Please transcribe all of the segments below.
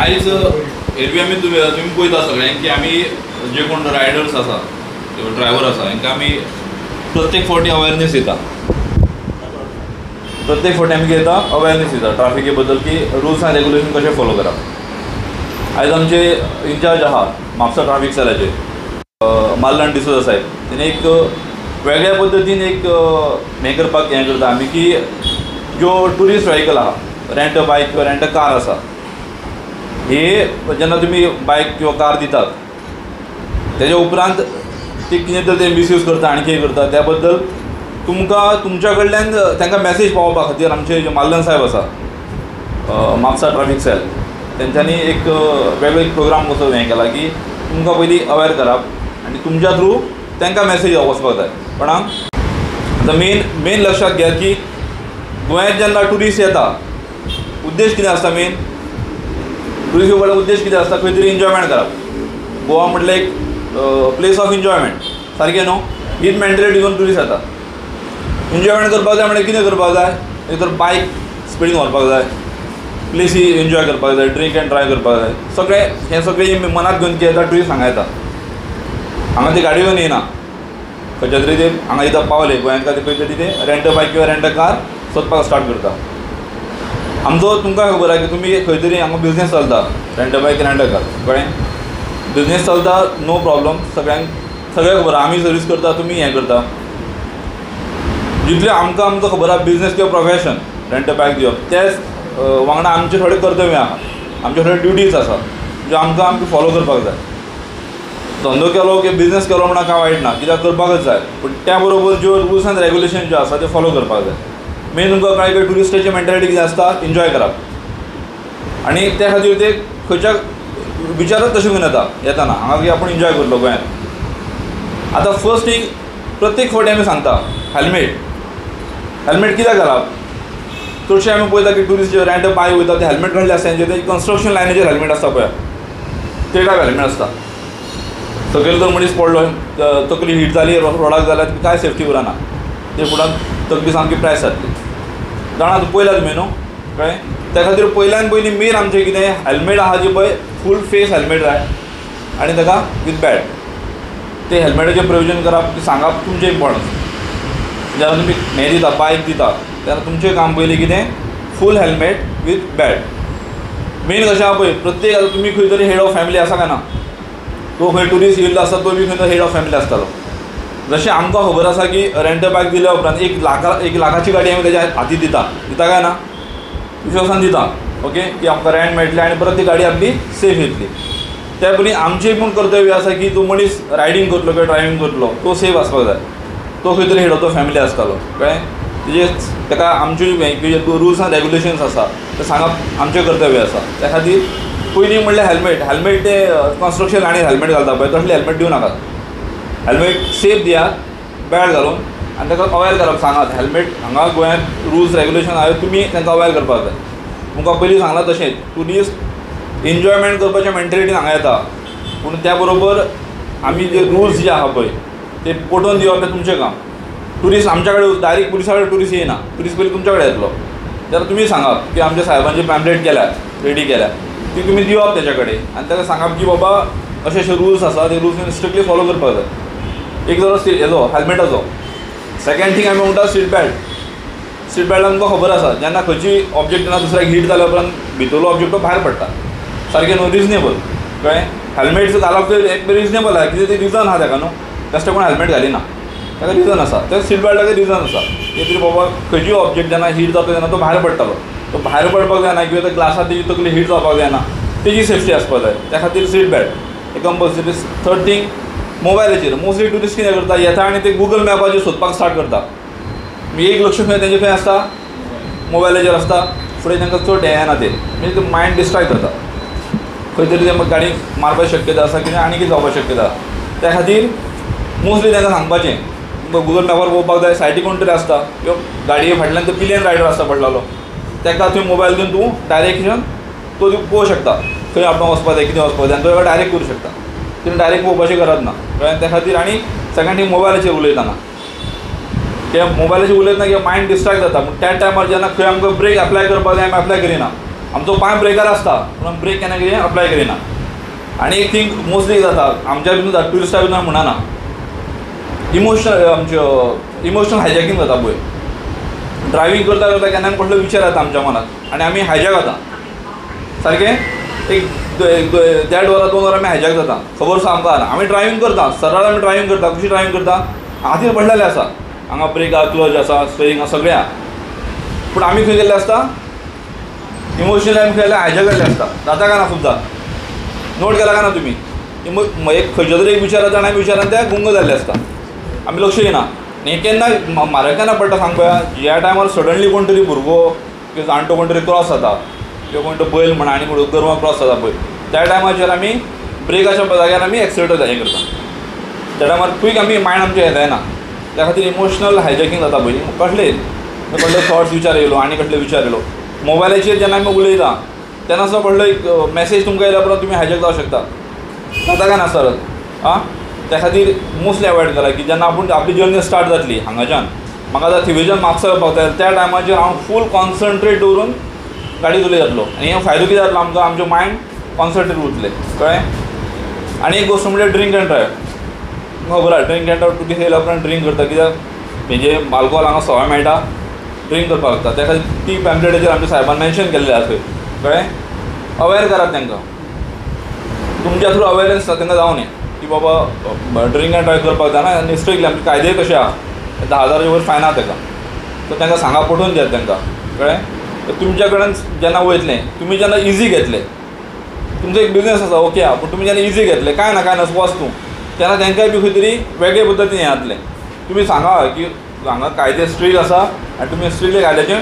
आयज एरवी आमी तुमी तुमी पळयता सगळ्यांक की आमी जे कोण रायडर्स आसा किंवा ड्रायव्हर आसा हांकां आमी प्रत्येक फावटी अवेरनेस दिता प्रत्येक फावटी आमी घेता येता अवेरनेस दिता ट्राफिके बद्दल की रुल्स आनी रेगुलेशन कशें फॉलो करप आयज आमचे इन्चार्ज आहा म्हापसा ट्राफीक सेलाचे माल्लान डिसोजा साहेब तेणे एक वेगळ्या पद्दतीन एक हें करपाक हें करता आमी की ज्यो ट्युरिस्ट व्हेकल आहा रेंट अ बायक किंवा रेंट अ कार आसा हे जेन्ना तुमी बायक किंवा कार दितात तेज्या उपरांत ती कितें तर ते मिसयूज करता आनी कितें करता त्या बद्दल तुमकां तुमच्या कडल्यान तांकां मॅसेज पावोवपा खातीर आमचे जे माल्लन साहेब आसा म्हापसा ट्राफीक सेल तेंच्यांनी एक वेगळो एक प्रोग्राम कसो हें केला की तुमकां पयलीं अवेर करप आनी तुमच्या थ्रू तांकां मॅसेज वचपाक जाय कोणाक आतां मेन मेन लक्षात घ्या की गोंयांत जेन्ना ट्युरिस्ट येता उद्देश कितें आसता मेन ट्युरिस्ट घेवपाचो उद्देश कितें आसता खंय तरी एन्जॉयमेंट करप गोवा म्हटल्यार एक प्लेस ऑफ एन्जॉयमेंट सारकें न्हू हीच मेंटेलिटी घेवन ट्युरिस्ट येता. एन्जॉयमेंट करपाक जाय म्हणल्यार कितें करपाक जाय? एक तर बायक स्पिडीन व्हरपाक जाय. प्लेसी एन्जॉय करपाक जाय ड्रिंक एंड ट्राय करपाक जाय. सगळें हें सगळें मनात घेवन कितें येता? ट्युरिस्ट हांगा येता. हांगा ती गाडी घेवन येना खंयच्या तरी ते हांगा इथं पावले गोंयांत ते खंय तरी ते रेंट बायक किंवा रेंट कार सोदपाक स्टार्ट करता. आमचो तुमकां खबर आहा की तुमी खंय तरी हांगा बिजनेस चलता. रेंट बायक रेंट कळ्ळें? बिजनेस चलता नो प्रॉब्लम सगळ्यांक सगळ्यांक खबर आहा. आमी सर्वीस करता तुमी हें करता. जितलें आमकां आमकां खबर आहा बिजनेस किंवा प्रोफेशन रेंट बायक दिवप तेच वांगडा आमचे थोडे कर्तव्य आहा. आमचे थोडे ड्युटीज आसा ज्यो आमकां आमकां फॉलो करपाक जाय. धंदो केलो की बिजनेस केलो म्हणून कांय वायट ना. कित्याक करपाकच जाय. पूण त्या बरोबर ज्यो रुल्स एंड रेगुलेशन ज्यो आसा त्यो फॉलो करपाक जाय. मेन तुमकां कळ्ळें की ट्युरिस्टाची मेंटेलिटी कितें आसता एन्जॉय करप. आनी त्या खातीर ते खंयच्या विचारच तशें करून येता येताना. हांगा की आपूण एन्जॉय करतलो गोंयांत. आतां फर्स्ट थींग प्रत्येक फावटी आमी सांगता हेल्मेट हेल्मेट कित्याक घालप? चडशे आमी पळयता की ट्युरिस्ट जे रेंट बाय वयता ते हेल्मेट घातले आसता तेंचे ते कन्स्ट्रक्शन लायनीचेर हेल्मेट आसता पळय. ते टायप हेल्मेट आसता. सकयल जर मनीस पडलो तकली हीट जाली रोडाक जाल्यार काय सेफ्टी उरना ते फुडान तकली सामकी प्रायस जातली. जाणा तूं पयला न्हू कळ्ळें त्या खातीर पयल्यान पयलीं मेन आमचें कितें हेल्मेट आहा जी पळय फूल फेस हेल्मेट जाय आनी ताका वीथ बॅट ते हेल्मेटाचें प्रयोजन करप सांगप तुमचें इम्पॉर्टन्स जेन्ना तुमी हें दिता बायक दिता तेन्ना तुमचें काम पयलीं कितें फूल हेल्मेट वीथ बॅट मेन कशें आहा? पळय प्रत्येक आतां तुमी खंय तरी हेड ऑफ फॅमिली आसा काय ना? तो खंय ट्युरिस्ट येयल्लो आसा तो बी खंय हेड ऑफ फॅमिली आसतालो जशें आमकां खबर आसा की रेंट बायक दिल्या उपरांत एक लाखा एक लाखाची गाडी आमी तेज्या हातीत दिता. दिता काय ना? विश्वासान दिता. ओके की आमकां रेंट मेळटलें आनी परत ती गाडी आपली सेफ येतली. त्या पयलीं आमचें पूण कर्तव्य आसा की तो मनीस रायडींग करतलो किंवा ड्रायवींग करतलो तो सेफ आसपाक जाय. तो खंय तरी हेड ऑफ द फॅमिली आसतालो. कळ्ळें? तेजे ताका आमचे रुल्स आनी रेगुलेशन्स आसा ते सांगप आमचें कर्तव्य आसा. त्या खातीर पयलीं म्हणल्यार हेल्मेट. हेल्मेट ते कन्स्ट्रक्शन आनी हेल्मेट घालता. पळय तसले हेल्मेट दिवं नाकात. हेल्मेट सेफ दियात बॅड घालून. आनी ताका अवेर करप सांगात हेल्मेट हांगा गोंयांत रुल्स रेगुलेशन आहा तुमी तांकां अवेर करपाक जाय तुमकां पयलीं सांगलां तशेंच ट्युरिस्ट एन्जॉयमेंट करपाच्या मेंटेलिटीन हांगा येता पूण त्या बरोबर आमी जे रुल्स जे आहा पळय ते पटोवन दिवप हें तुमचें काम? ट्युरिस्ट आमच्या कडेन डायरेक्ट पुलिसा कडेन ट्युरिस्ट येना ट्युरिस्ट पयलीं तुमच्या कडेन येतलो. जाल्यार तुमी सांगप की आमच्या साहेबांची पॅम्पलेट केल्यात रेडी केल्या. ती तुमी दिवप तेच्या कडेन आनी ताका सांगप की बाबा अशे अशे रुल्स आसा ते रुल्स स्ट्रिक्टली फॉलो करपाक जाय एक जालो हेजो हेल्मेटाचो सेकेंड थींग आमी म्हणटा सीट बेल्ट सीट बेल्टान तुमकां खबर आसा. जेन्ना खंयची ऑब्जेक्ट जेन्ना दुसऱ्याक हीट जाल्या उपरांत भितरलो ऑब्जेक्ट तो भायर पडटा. सारकें न्हू रिजनेबल कळ्ळें? हेल्मेट घालप एक रिजनेबल आहा. कितें ते रिजन आहा ताका न्हू बेश्टे कोण हेल्मेट घालिना ताका रिजन आसा. ते सीट बेल्टाचें रिजन आसा. कितें तरी बाबा खंयची ऑब्जेक्ट जेन्ना हीट जाता तेन्ना तो भायर पडटालो तो भायर पडपाक जायना किंवा त्या ग्लासा तेजी तकली हीट जावपाक जायना. तेजी सेफ्टी आसपाक जाय. त्या खातीर सीट बेल्ट हे कंपल्सरी थर्ड थींग मोबायलाचेर मोस्टली ट्युरिस्ट कितें करता. येता आनी ते गुगल मॅपाचेर सोदपाक स्टार्ट करता. एक लक्ष खंय तेंचे खंय आसता मोबायलाचेर आसता फुडें तांकां चड हें येना ते. म्हणजे ते मायंड डिस्ट्रायट करता. खंय तरी ते गाडी मारपाची शक्यता आसा कितें आनी कितें जावपाची शक्यता. त्या खातीर मोस्टली तांकां सांगपाचें. तुमकां गुगल मॅपार पळोवपाक जाय सायटी कोण तरी आसता किंवा गाडये फाटल्यान तो पिलियन रायडर आसता पडलेलो. ताका तुवें मोबायल दिवन तूं डायरेक्शन तो पळोवंक शकता. खंय आपण वचपाक जाय कितें वचपाक जाय आनी तो डायरेक्ट करूं शकता. तुमी डायरेक्ट पळोवपाची करत ना. कळ्ळें त्या खातीर आनी सेकंड थींग मोबायलाचेर उलयतना. ते मोबायलाचेर उलयतना किंवा मायंड डिस्ट्रॅक्ट जाता. पूण त्या टायमार जेन्ना खंय आमकां ब्रेक एप्लाय करपाक जाय आमी एप्लाय करिना. आमचो पांय ब्रेकार आसता पूण ब्रेक केन्ना कितें अप्लाय करिना. आनी एक थिंग मोस्टली जाता आमच्या भितर जाता ट्युरिस्टा भितर म्हणना. इमोशनल आमच्यो इमोशनल हायजॅकींग जाता पळय. ड्रायवींग करता करता केन्ना कसलो विचार येता आमच्या मनात. आनी आमी हायजॅक जाता सारकें? एक देड वरां दोन वरां आमी हायजॅक जाता खबर आसा आमकां आमी ड्रायवींग करता. सरळ आमी ड्रायवींग करता. कशी ड्रायवींग करता. हातीर पडलेले आसा हांगा ब्रेक आहा क्लच आसा स्टेरींग आसा सगळें आहा पूण आमी खंय गेल्ले आसता इमोशनली आमी खंय हायजॅक जाल्ले आसता जाता काय ना खुबदां नोट केला काय ना तुमी एक खंयच्या तरी एक विचारांत आनी आमी विचारान ते गुंग जाल्ले आसता आमी लक्ष दिना आनी हे केन्ना म्हारग केन्ना पडटा सांग पळया ह्या टायमार सडनली कोण तरी भुरगो किंवा जाणटो कोण तरी क्रॉस जाता किंवा कोण तो बैल म्हणा आनी म्हणून गोरवां क्रॉस जाता पळय त्या टायमाचेर आमी ब्रेकाच्या जाग्यार आमी एक्सिलेटर हें करता. त्या टायमार क्वीक आमी मायंड आमचें हें जायना त्या खातीर इमोशनल हायजॅकींग जाता पळय कसलें? कसले थॉट्स विचार येयलो आनी कसले विचार येयलो मोबायलाचेर जेन्ना आमी उलयता तेन्ना सुद्दां कसलो एक मॅसेज तुमकां येयल्या उपरांत तुमी हायजॅक जावं शकता. जाता काय ना सर आं त्या खातीर मोस्टली अवॉयड करा की जेन्ना आपूण आपली जर्नी स्टार्ट जातली हांगाच्यान. म्हाका आतां थिवेच्यान म्हापसा येवपाक जाय त्या टायमाचेर हांव फूल कॉन्सन्ट्रेट दवरून गाडी धुले जातलो. आनी हे फायदो कितें जातलो? आमकां आमचें मायंड कॉन्सन्ट्रेट उरतलें कळ्ळें आनी एक गोश्ट म्हणजे ड्रिंक एंड ड्रायव खबर आसा ड्रिंक एंड ड्रायव टू येयल्या उपरांत ड्रिंक करता? कित्याक म्हणजे मालकोल हांगा सवाय मेळटा. ड्रिंक करपाक लागता त्या खातीर ती पॅम्पलेटाचेर आमच्या साहेबान मेन्शन केल्लें आसा थंय कळ्ळें अवेर करात तांकां तुमच्या थ्रू अवेरनस तांकां जावं न्ही की बाबा ड्रिंक एंड ड्रायव्ह करपाक जायना आनी स्ट्रिक्टली आमचे कायदे कशे आहा धा हजाराच्या वयर फायन आहा ताका सो तांकां सांगा पटोवन दियात तांकां कळ्ळें तर कडेन जेन्ना वयतलें तुमी जेन्ना इजी घेतले. तुमचो एक बिझनस आसा ओके आहा पूण तुमी जेन्ना इजी घेतले काय ना काय ना वच तूं. तेन्ना तांकांय बी खंय तरी वेगळे पद्दतीन हें जातलें तुमी सांगा की हांगा कायदे स्ट्रीक आसा आनी तुमी स्ट्रिक्टली कायद्याचें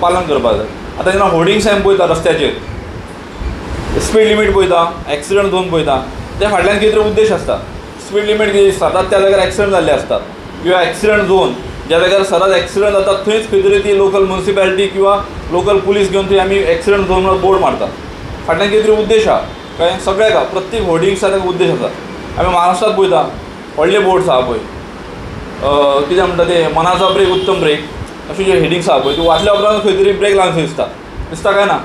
पालन करपाक जाय आतां जेन्ना होर्डिंग्स आमी पळयता रस्त्याचेर स्पीड लिमीट पळयता एक्सिडंट दोन पळयता ते फाटल्यान कितें तरी उद्देश आसता स्पीड लिमीट कितें सदांच त्या जाग्यार एक्सिडंट जाल्ले आसतात किंवा एक्सिडंट झोन ज्या जाग्यार सदांच एक्सिडंट जाता थंयच खंय तरी ती लोकल म्युन्सिपॅलिटी किंवा लोकल पुलीस घेवन थंय आमी एक्सिडंट झोन म्हणून बोर्ड मारतात. फाटल्यान कितें तरी उद्देश आहा कळ्ळें सगळ्याक आहा प्रत्येक होर्डिंग्साक एक उद्देश आसा आमी महाराष्ट्रांत पळयता व्हडले बोर्ड्स आहा पळय कितें म्हणटा ते मनाचा ब्रेक उत्तम ब्रेक अशे जे हेडिंग्स आहा पळय त्यो वाचल्या उपरांत खंय तरी ब्रेक लावन दिसता दिसता काय ना?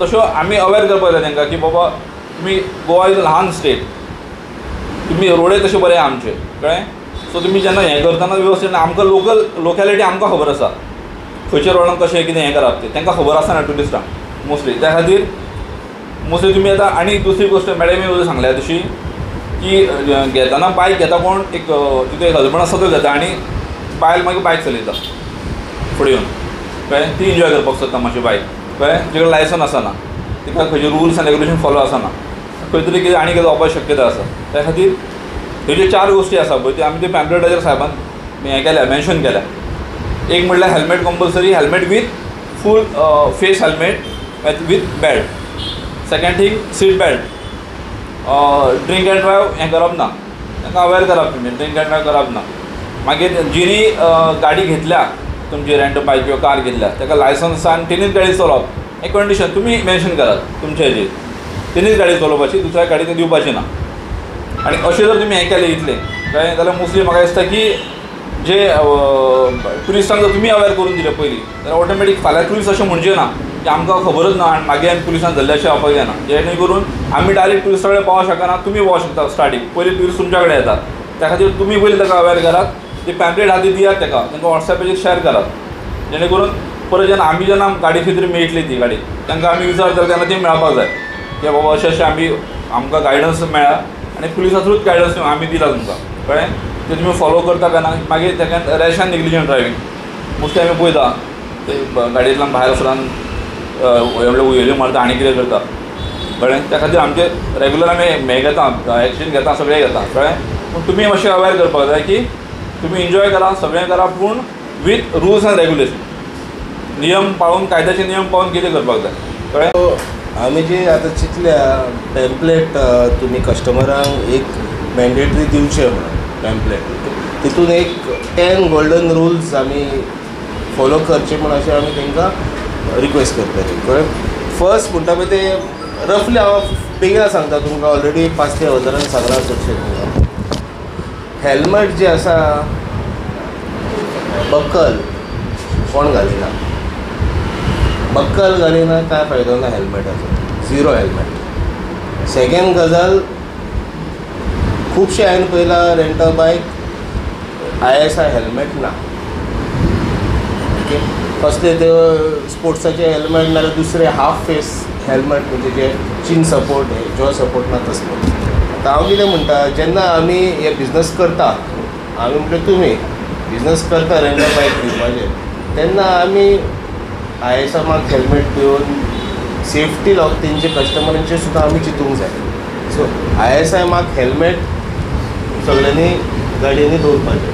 तश्यो आमी अवेर करपाक जाय तांकां की बाबा तुमी गोवा इज अ ल्हान स्टेट तुमी रोडे तशे बरे आहा आमचे. कळ्ळें सो तुमी जेन्ना हें करतना वेवस्थीत आमकां लोकल लोकॅलिटी आमकां खबर आसा. खंयच्या रोडान कशें कितें हें करप तें. तांकां खबर आसना ट्युरिस्टांक मोस्टली त्या खातीर मोस्टली तुमी आतां आनी दुसरी गोश्ट मॅडमी सांगल्या तशी की घेताना बायक घेता कोण? एक तितून एक हजबंड आसा तो घेता आनी बायल मागीर बायक चलयता. फुडें येवन कळ्ळें? ती एन्जॉय करपाक सोदता मातशी बायक कळ्ळें? तिका लायसन आसना तिका खंयचे रुल्स आनी रेगुलेशन फॉलो आसना खंय तरी कितें आनी कितें जावपाची शक्यता आसा. त्या खातीर ह्यो चार गोश्टी आसा पळय त्यो म्हणजे आमी ते पॅम्पलेटाचेर साहेबान हें केल्या मेन्शन केल्या. एक म्हणल्यार helmet compulsory helmet with full face helmet with belt second thing seat belt drink and drive हें करप ना. तांकां अवेर करप तुमी ड्रिंक एंड ड्रायव करप ना. मागीर जिणी गाडी घेतल्या तुमची रेंट बायक किंवा कार घेतल्या ताका लायसन्स आनी तेणीच गाडी चलोवप. हें कंडिशन तुमी मेन्शन करात तुमचे हेजेर तेणीच गाडी चलोवपाची दुसऱ्या गाडी ते दिवपाची ना. आनी अशें जर तुमी हें केलें इतलें कळ्ळें जाल्यार मोस्टली म्हाका दिसता की जे ट्युरिस्टांक जर तुमी अवेर करून दिले पयलीं जाल्यार ऑटोमॅटीक फाल्यां ट्युरिस्ट अशें म्हणजे ना की आमकां खबरच ना आनी मागीर आमी पुलिसान धरलें अशें जावपाक जायना जेणे करून आमी डायरेक्ट ट्युरिस्टा कडेन पावोंक शकना तुमी पावोंक शकता स्टार्टींग पयलीं ट्युरिस्ट तुमच्या कडेन येतात. त्या खातीर तुमी पयलीं ताका अवेर करात ती पॅम्पलेट आहा ती दियात ताका तांकां वॉट्सॅपाचेर शेअर करात जेणे करून परत जेन्ना आमी जेन्ना गाडी खंय तरी मेळटली ती गाडी तांकां आमी विचारता तेन्ना ती मेळपाक जाय. की बाबा अशें अशें आमी आमकां गायडन्स मेळ्ळा आनी पुलिसा थ्रूच गायडन्स आमी दिला तुमकां कळ्ळें ते तुमी फॉलो करता काय ना मागीर तेका rash and negligent driving mostly आमी पळयता ते गाडयेंतल्यान भायर सरान व्हडले उयल्यो मारता आनी कितें करता. कळ्ळें त्या खातीर आमचे रेगुलर आमी हें घेता एक्शन घेता सगळें घेता. कळ्ळें पूण तुमी मातशें अवेर करपाक जाय की तुमी एन्जॉय करा सगळें करा पूण वीथ रुल्स एंड रेगुलेशन नियम पाळून कायद्याचे नियम पाळून कितें करपाक जाय. कळ्ळें हो. आमी जे आतां चिंतल्या पॅम्पलेट तुमी कस्टमरांक एक मँडेटरी दिवचे म्हणून पॅम्पलेट तितून एक टेन गोल्डन रुल्स आमी फॉलो करचे म्हण अशें आमी तांकां रिक्वेस्ट करतली कळ्ळें फर्स्ट म्हणटा पळय ते रफली हांव बेगिना सांगता तुमकां ऑलरेडी पांच ते हजारान सांगलां चडशें तुमकां हेल्मेट जे आसा बक्कल कोण घालिना? बक्कल घालिना काय फायदो ना हेल्मेटाचो? झिरो हेल्मेट सेकंड गजाल खुबशे हांवें पयला rental bike I S I helmet ना. ओके कसले ते स्पोर्ट्साचे हेल्मेट नाल्यार दुसरे हाफ फेस हेल्मेट म्हणजे जे चीन सपोर्ट हे जॉ सपोर्ट ना तसले आतां हांव कितें म्हणटा जेन्ना आमी हे बिजनस करता आमी म्हणटा तुमी बिजनस करता रेंटल बायक दिवपाचे तेन्ना आमी आय एस मार्क हेल्मेट दिवन सेफ्टी लॉक तेंचे कस्टमरांचे सुद्दां आमी चिंतूंक जाय. So I S I mark helmet सगळ्यांनी गाडयेनी दवरपाचें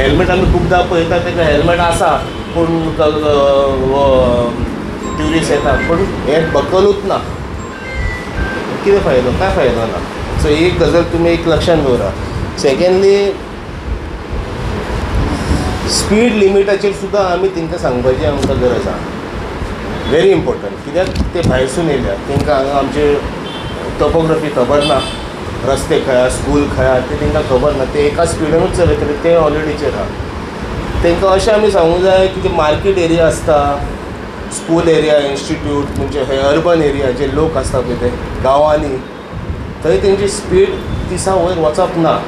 हेल्मेट आमी खुबदां पळयता तेका हेल्मेट आसा पूण ट्युरिस्ट येता पूण हे बकलूच ना. कितें फायदो काय फायदो ना? सो एक गजाल तुमी एक लक्षांत दवरा सेकेंडली स्पीड लिमिटाचेर सुद्दां आमी तेंकां सांगपाची आमकां गरज आसा व्हेरी इम्पॉर्टंट कित्याक ते भायरसून येयल्या तेंकां हांगा आमचे टॉपोग्राफी खबर ना. रस्ते खंय स्कूल खंय ते तांकां खबर ना. ते एका स्पिडानूच चलयतले ते ऑलरेडीचेर आहा तेंकां अशें आमी सांगूंक जाय की ते मार्केट एरिया आसता स्कूल एरिया इन्स्टिट्यूट म्हणजे हे अर्बन एरिया जे लोक आसता पळय ते गांवांनी थंय तेंची स्पीड दिसा वयर वचप ना.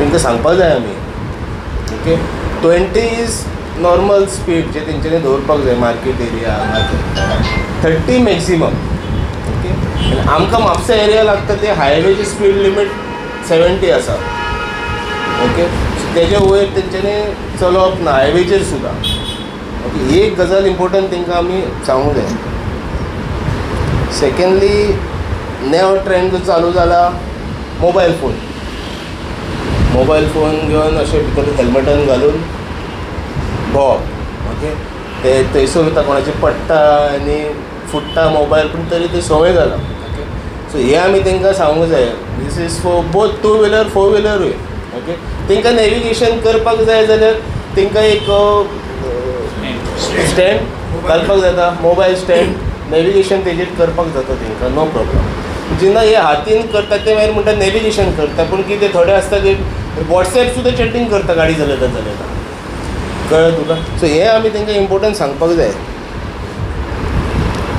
तेंकां सांगपाक जाय आमी okay twenty is normal speed जे तेंच्यांनी दवरपाक जाय market area thirty maximum okay आमकां म्हापसा एरिया लागता ते हायवेची स्पीड लिमीट सेवेंटी आसा ओके तेजे तेज्या वयर तेंच्यांनी चलोवप ना हायवेचेर सुद्दां ओके एक गजाल इम्पोर्टंट तेंकां आमी सांगूंक जाय सेकेंडली नॅव ट्रेंड जो चालू जाला मोबायल फोन मोबायल फोन घेवन अशें भितर हेल्मेटान घालून भोंवप ओके ते थंयसर वयता कोणाचे पडटा आनी फुट्टा मोबायल पूण तरी ते संवय जाला ओके सो हे आमी तेंकां सांगूंक जाय this is for both two wheeler four व्हिलरूय okay तेंकां नॅविगेशन करपाक जाय जाल्यार तेंकां एक स्टँड घालपाक जाता मोबायल स्टँड नॅविगेशन तेजेर करपाक जाता तेंकां नो प्रॉब्लम जेन्ना हे हातीन करता ते मागीर म्हणटा नॅविगेशन करता पूण कितें थोडे आसता ते वॉट्सॅप सुद्दां चॅटींग करता गाडी चलयता चलयता कळ्ळें तुका सो हें आमी तेंकां इम्पोर्टंट सांगपाक जाय.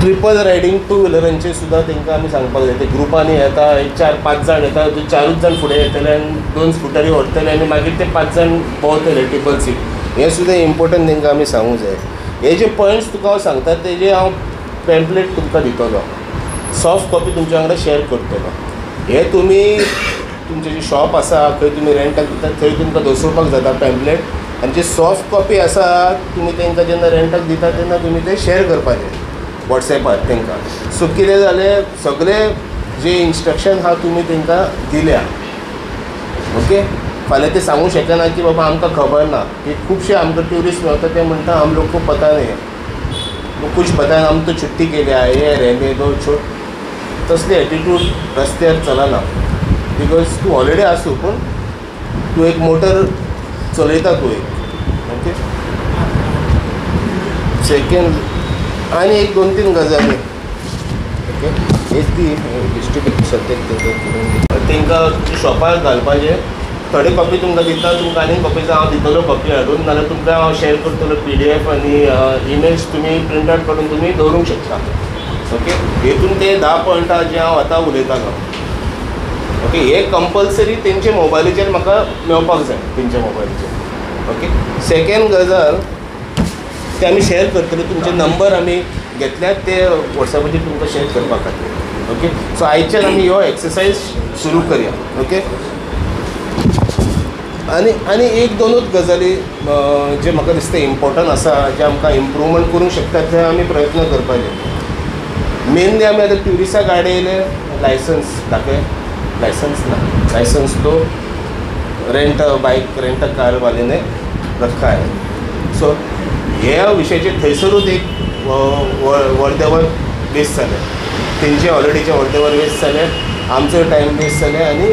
ट्रिपल रायडींग टू व्हिलरांचेर सुद्दां तेंकां आमी सांगपाक जाय. ते ग्रुपांनी येता एक चार पांच जाण येता चारूच जाण फुडें येतले आनी दोन स्कुटरी व्हरतले आनी मागीर ते पांच जाण भोंवतले ट्रिपल सीट हें सुद्दां इम्पोर्टंट तेंकां आमी सांगूंक जाय. हे जे पॉयंट्स तुका हांव सांगता तेजे हांव पॅम्पलेट तुमकां दितलो. सॉफ्ट कॉपी तुमच्या वांगडा शेअर करतलो. हे तुमी तुमचे जे शॉप आसा खंय तुमी रेंटाक दितात थंय तुमकां दसोवपाक जाता पॅम्पलेट आनी जी सॉफ्ट कॉपी आसा तुमी तेंकां जेन्ना रेंटाक दिता तेन्ना तुमी ते शेअर करपाचे वॉट्सॅपार तेंकां. सो कितें जालें सगळे जे इन्स्ट्रक्शन आसा तुमी तेंकां दिल्या. ओके? फाल्यां ते सांगूंक शकना की बाबा आमकां खबर ना. की खुबशे आमकां ट्युरिस्ट मेळटा ते म्हणटा आम लोक को पता नहीं. है कुछ पता है तो छुट्टी केल्या हे आए दो छोट. तसले एटिट्यूड रस्त्यार चलना. बिकॉज तूं हॉलिडे आसूं पूण तूं एक मोटर चलयता तूं एक ओके? सेकेंड आनी एक दोन तीन गजाली ओके? एक ती डिस्ट्रीब्यूट सद्याक तेंकां तेंकां शॉपार घालपाचें थोडे कॉपी तुमकां दिता तुमकां आनी कॉपीज हांव दितलो कॉपी हाडून नाल्यार तुमकां हांव शेअर करतलो पी डी एफ आनी इमेल्स तुमी प्रिंट आउट करून तुमी दवरूंक शकता ओके? हेतून ते धा पॉयंटां जे हांव आतां उलयतालो ओके हे कंपल्सरी तेंचे मोबायलाचेर म्हाका मेळपाक जाय तेंच्या मोबायलाचेर ओके सेकेंड गजाल ते आमी शेअर करतले तुमचे नंबर आमी घेतल्यात ते वॉट्सॅपाचेर तुमकां शेअर करपा खातीर ओके सो आयच्यान आमी हो एक्सरसायज सुरू करया. ओके आनी आनी एक दोनूच गजाली जे म्हाका दिसता इम्पॉर्टंट आसा जे आमकां इम्प्रुवमेंट करूंक शकतात ते आमी प्रयत्न करपाचे. मेनली आमी आतां ट्युरिस्टा गाडी येयले लायसन्स दाखय. लायसन्स ना लायसन्स तो रेंट बाईक रेंट कार वाले ने रखा है सो ह्या विशयाचेर थंयसरूच एक व- वर्देवर वेस्ट जाले तेंचे ऑलरेडीचे वर्देवर वेस्ट जाले आमचो टायम वेस्ट जाले आनी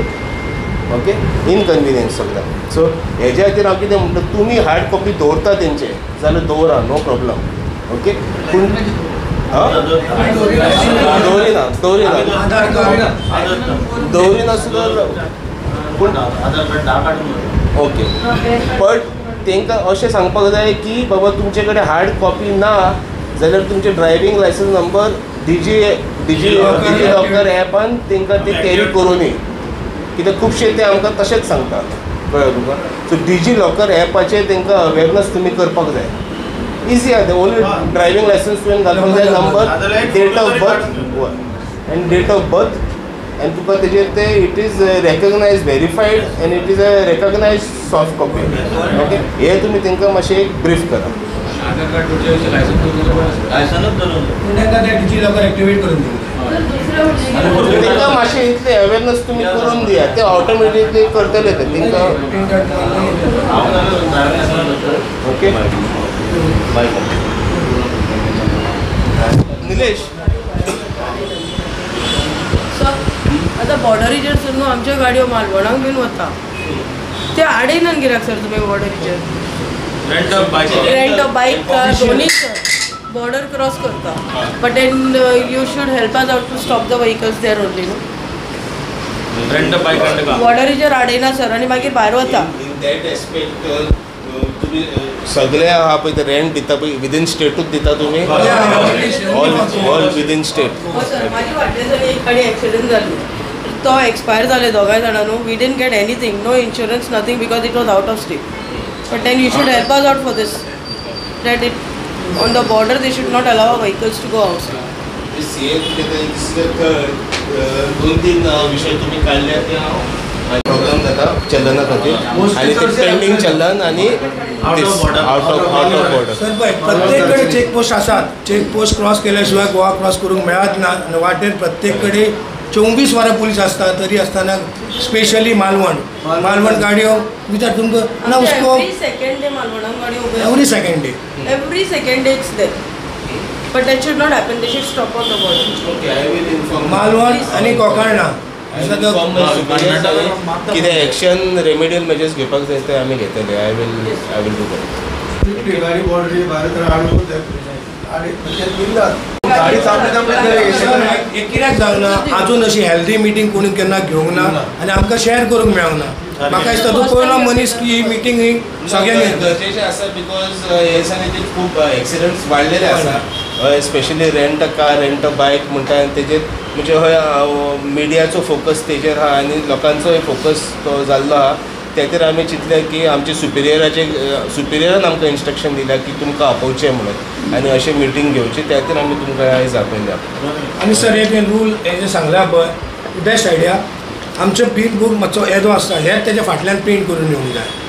ओके इनकन्विनियन्स सगळ्यांक सो हेज्या खातीर हांव कितें म्हणटा तुमी हार्ड कॉपी दवरता तेंचे जाल्यार दवरा नो प्रॉब्लम ओके पूण हां? दवरिना दवरिना दवरिना सुद्दां पूण ओके. बट तांकां अशें सांगपाक जाय की बाबा तुमचे कडेन हार्ड कॉपी ना जाल्यार तुमचे driving licence number Digi Digi DigiLocker एपान तांकां ते कॅरी करूनय कित्याक खुबशे ते आमकां तशेंच सांगता कळ्ळें तुका सो डिजी लॉकर एपाचेर तांकां अवेरनस तुमी करपाक जाय. इजी आहा. ओन्ली ड्रायव्हिंग लायसन्स तुवें घालपाक जाय number date of birth and date of birth and तुका तेजेर ते it is recognise verified and it is a recognise soft copy okay हे तुमी तांकां मातशें एक ब्रीफ करा. आधार कार्ड लायसन्स मातशें इतलें अवेरनस तुमी करून दिया. ते ऑटोमॅटिकली करतले ते तांकां ओके निलेश. सो आतां बॉर्डरीचेर सर न्हू आमच्यो गाडयो मालवणाक बीन वता ते आडयनान कित्याक सर तुमी बॉर्डरीचेर rent of rent of bike car दोन्ही सर बॉर्डर क्रॉस करता. But then you should help us out to stop the vehicles there only न्हू रेंट ऑफ बाईक रेंट का? बॉर्डरीचेर आडयना सर आनी मागीर भायर वता इन दॅट एस्पेक्ट तुमी सगळे आहा पळय ते रेंट दिता पळय विदीन स्टेटूच दिता तुमी ऑल ऑल विदीन स्टेट एक गाडी ॲक्सिडेंट जाली तो एक्सपायर जाले दोगांय जाणां no we didn't get anything no insurance nothing because it was out of state but then you should help us out for this that it on the border they should not allow vehicles to go outside दोन तीन विषय तुम्ही काढले ते जाता चलना खातीर आनी ते पेंडींग चलन आनी border. Out of out of border पळय प्रत्येक कडेन चेक पोस्ट आसात चेक पोस्ट क्रॉस केल्या शिवाय गोवा क्रॉस करूंक मेळत ना आनी वाटेर प्रत्येक कडेन चोवीस वरां पुलीस आसता तरी आसतना स्पेशली मालवण. मालवण. गाडयो विचार तुमकां ना उसको every second day every second day every second day it's there but that should not happen they should stop on the border okay I will inform Malvan आणि गोकर्णा अशा दोन- कितें एक्शन रेमेडियल मेजर्स घेवपाक जाय ते आमी घेतले I will I will do कित्याक जावना अजून अशी हेल्दी मिटींग कोणी केन्ना घेवंक ना आनी आमकां शेअर करूंक मेळूंक ना. म्हाका दिसता तो पयलो मनीस की ही मिटींग ही सगळ्यांनी. गरजेचें आसा बिकॉज हे दिसांनी खूब एक्सिडंट्स वाडलेले आसा specially rent a car rent a bike म्हणटा आनी तेजेर म्हणजे हय मिडियाचो फोकस तेजेर आहा आनी लोकांचोय फोकस तो जाल्लो आहा तेजेर आमी चिंतले की आमचे सुपिरियराचे सुपिरियरान आमकां इन्स्ट्रक्शन दिल्या की तुमकां आपोवचें म्हणून आनी अशें मिटींग घेवची त्या आमी तुमकां आयज आपयल्या आनी सर एक रूल हे जे सांगला पळय बेस्ट आयडिया आमचो पीट बूक मातसो येदो आसता हे तेज्या फाटल्यान प्रिंट करून येवंक जाय.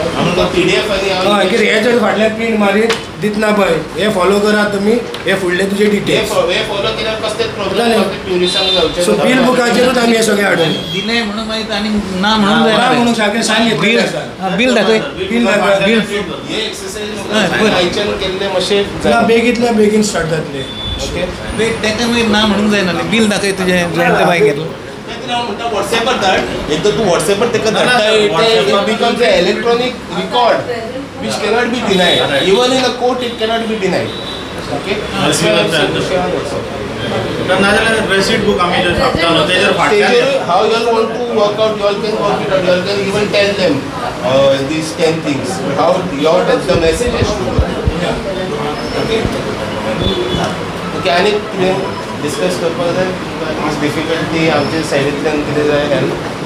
हय कितें हे जर फाटल्यान प्रिंट मारीत दितना पळय हे फॉलो करा तुमी हे फुडले तुजे डिटेल्स सो बिल बुकाचेरूच आमी हे सगळे हाडून दिले म्हणून मागीर आनी ना म्हणून ना जायना म्हणून सारकें सांगितलें बिल आसा हा, बिल दाखय बिल. बिल हे ना. बेगीतल्या बेगीन स्टार्ट जातले ओके तेका मागीर ना म्हणून जायना. बिल दाखय तुजें रेंट बायक घेतलो. हांव म्हणटा व्हॉट्सॅपार धाड एकदा तूं व्हॉट्सॅपार ताका धाडटा becomes electronic record which cannot be denied even in a court it cannot be denied okay Yes, you have that. तर नाजाल्यार रेसीट बूक आमी जे छापतालो तेजेर फाटल्यान Stager, how you all want to work out, you all can work it out, you all can even tell them uh, these 10 things, how your the message has to go. Okay? Discuss करपाक जाय तुमकां difficulty आमच्या सायडींतल्यान कितें जाय help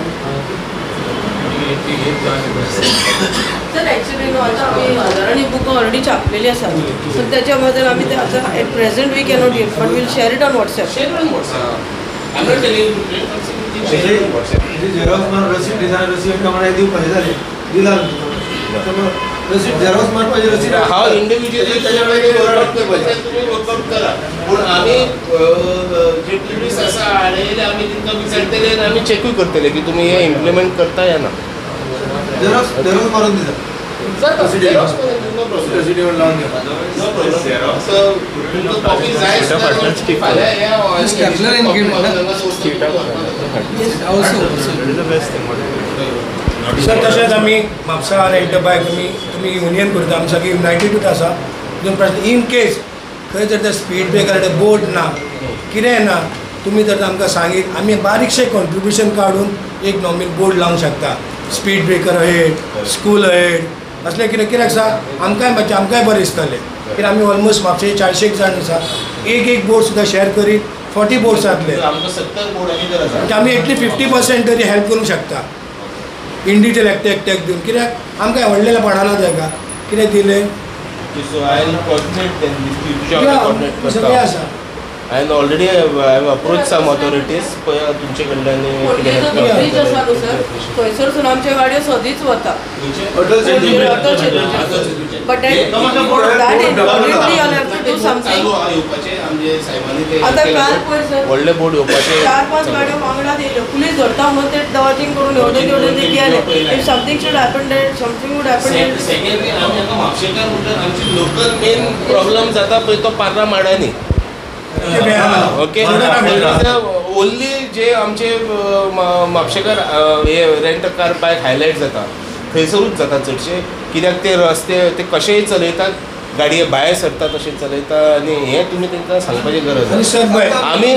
sir actually न्हू आतां आमी हजारांनी बुकां ऑलरेडी छापलेली आसात सो त्याच्या बद्दल आमी ते आतां at present we cannot give but will share it on WhatsApp xerox मार रसीद डिझायन रसीद प्रमाणे दिवपाचे जाले दिला रसीद झेरॉक्स मारपाची रसीद. हांव इंडिव्हिज्युअली त्याच्या वेळी वर्कआउट करपाचें तुम्ही वर्कआउट करा. पूण आमी जे तांकां विचारतले चॅकूय करतले की तुमी हे इम्प्लिमेंट करता या ना. झेरॉक्स झेरॉक्स मारून दिला. Stapler and copy give it, मारून ना? हांगा सोडून सर तशेंच आमी म्हापसा रेंट बायक आमी तुमी युनियन करता आमी सगळी युनायटेडूच आसा दोन प्रश्न इन केस खंय जर ते स्पीड ब्रेकर बोर्ड ना कितेंय ना तुमी जर आमकां सांगीत आमी बारीकशें कॉन्ट्रिब्युशन काडून एक नॉर्मल बोर्ड लावंक शकता. Speed breaker ahead school ahead असले कितें कित्याक आसा आमकांय मातशें आमकांय बरें दिसतलें. कित्याक आमी ऑलमोस्ट म्हापशे चारशेक जाण आसा एक एक बोर्ड सुद्दां शेअर करीत फोर्टी बोर्ड्स जातले म्हणजे आमी एटली फिफ्टी पर्सेंट तरी हेल्प करूंक शकता. इंडिविज्युअल एकटे एकट्याक दिवन कित्याक आमकां व्हडलें पडना तेका कितें दिलें? सगळें आसा हांवें ऑलरेडी हांवें अप्रोच सम ऑथॉरिटीज पळया तुमचे कडल्यान कितें help फोर्टीचो ब्रिज आसा करता. न्हू सर. थंयसरसून आमच्यो गाडयो सदींच वता ते आतां केलें. पळय व्हडले बोर्ड येवपाचे चार पाच गाड्यो वांगडात येयल्यो पुलीस धरता म्हणून ते डॉजिंग करून एवढे एवढे ते गेले. If something should happen that something would happen आमी म्हापशेकार म्हणल्यार आमची लोकल मेन प्रॉब्लम जाता पळय तो पार्रा माडांनी ओके. ओन्ली जे आमचे म्हापशेकार अ, हे रेंट कार बायक हायलायट जाता थंयसरूच जाता चडशे कित्याक ते रस्ते ते कशेय चलयतात गाडये भायर सरता तशें चलयता आनी हें तुमी तांकां सांगपाची गरज आमी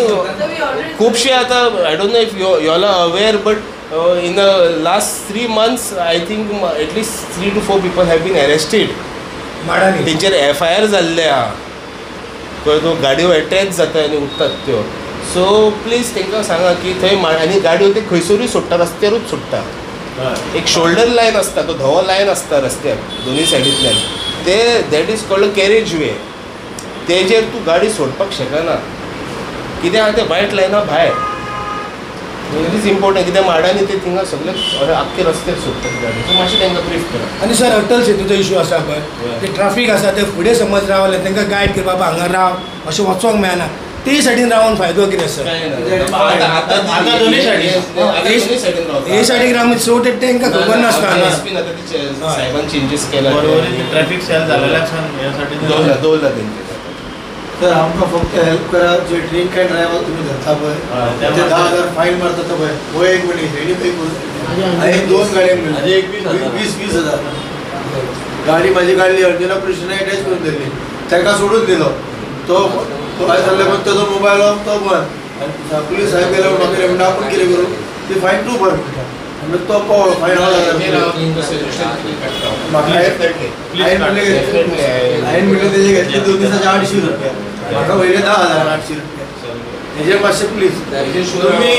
खुबशे आतां I don't know if you you all are aware but in the last three months I think at least three two four people have been arrested माडांनी. तेंचेर एफ आय आर जाल्ले आहा कळ्ळें न्हू गाडयो अटॅच जाता आनी उरतात त्यो. सो प्लीज तांकां सांगा की थंय आनी गाडयो ते खंयसरूय सोडटा रस्त्यारूच सोडटा एक शोल्डर लायन आसता तो धवो लायन आसता रस्त्यार दोनूय सायडींतल्यान ते that is called carriage way तेजेर तूं गाडी सोडपाक शकना कितें आहा तें वायट लायना भायर इज इम्पॉर्टंट कित्याक माडांनी ते थिंगा सगळे आख्खे सोडटात गाडी. सो मातशें तांकां ब्रीफ करा. आनी सर अटल सेतूचो इशू आसा पळय ते ट्राफीक आसा ते फुडें समज रावले तांकां गायड कर बाबा हांगा राव अशें वचोंक मेळना. ते सायडीन रावन फायदो कितें सर. हे सायडीक रावन सो ते तांकां खबर नासता हांगा साहेबान चेंजीस केला बरोबर ट्रॅफिक सेल ते- दवरला दवरला तेंचे तर आमकां फक्त हेल्प करा जे ड्रिंक अँड ड्रायव्हर तुम्ही धरता पळय ते दहा मागच्या- हजार फाईन मारतात पळय हो एक मिनिट हेणी काही करून आणि दोन गाड्या मिळाल्या वीस वीस हजार. गाडी माझी काढली अर्जुना कृष्ण अटॅच करून दिली. त्याका सोडून दिलो. तो तो काय झालं मग त्याचा मोबाईल ऑफ तो बंद आणि पोलीस साहेब गेला म्हाका म्हणटा आपण कितें करू. ती फाईन तू भर. म्हणटा तो हो हायन म्हणले तेजे घेतले दोन दिसाचे आठशे रुपया म्हाका पयले धा हजार आठशे रुपया हेजे मातशे प्लीज तुम्ही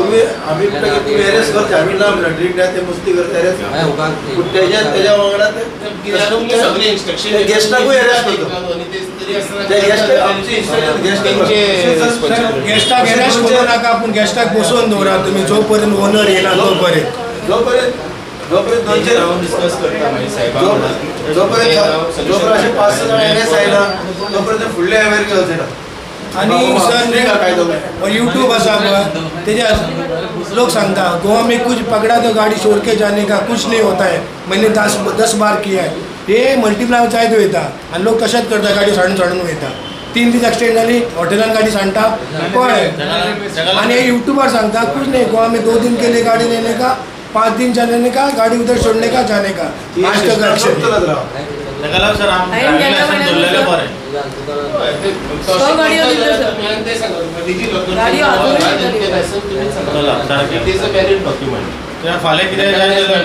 तुम्ही आम्ही तुम्ही एरेस्ट करता आम्ही ना ड्रिंक द्या ते मस्ती करता पूण तेज्या तेज्या वांगडा ते ते गेस्टाकूय एरेस्ट करता? ते गेस्ट आमची इन्स्ट्रक्शन गेस्ट गेस्टाक अरेस्ट करू नाका पूण गेस्टाक बसोवन दवरा तुमी जो पर्यंत ओनर येयना तो पर्यंत जोपर्यंत जोपर्यंत दोनशे डिस्कस करता मागीर साहेबा. जो- जोपर्यंत जोपर्यंत असे पाच सहा जण एरेस्ट जायना तोपर्यंत फुडले अवेअर घेवचे ना आनी कायदो सर यूट्यूब पळय तेजे लोक सांगता गोवा में कुछ पकड़ा तो गाड़ी छोड़ के जाने का कुछ नहीं होता है। मैंने दस दस बार किया है। हे मल्टीप्लाय जायत वयता आनी लोक तशेंच करता गाडी साडून साडून वयता तीन दीस एक्सिडेंट जाली हॉटेलान गाडी सांडटा पळय आणि हे यूट्यूबर सांगता कुछ नहीं गोवा में दो दिन के लिए गाड़ी लेने का पाँच दिन चलने का गाड़ी उधर छोड़ने का जाने का। आज तक लागून सर आम महिन्यात धरलेलें बरें डॉक्युमेंट कित्याक फाल्यां कितें जाय जाल्यार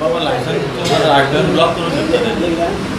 बाबा लायसन्स ब्लॉक करूंक शकता.